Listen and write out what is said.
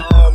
Oh.